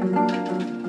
Música